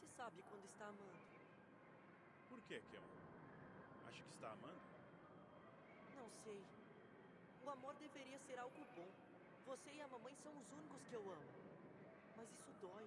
se sabe quando está amando. Por que, Kel? Acha que está amando? Não sei. O amor deveria ser algo bom. Você e a mamãe são os únicos que eu amo. Mas isso dói.